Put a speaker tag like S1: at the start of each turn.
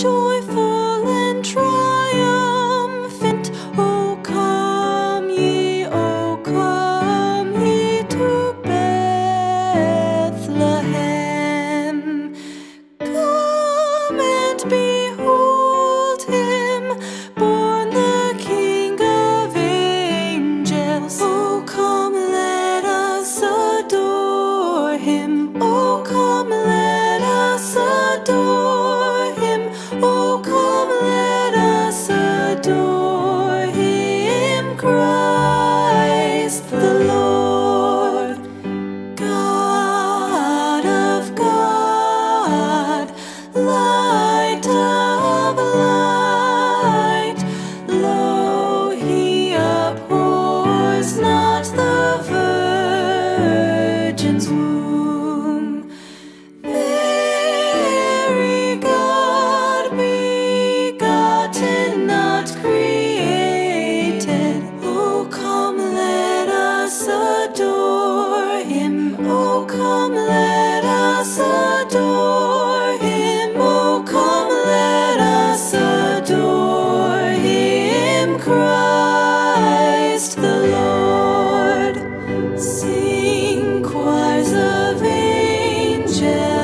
S1: joy. praised the Lord. Sing choirs of angels.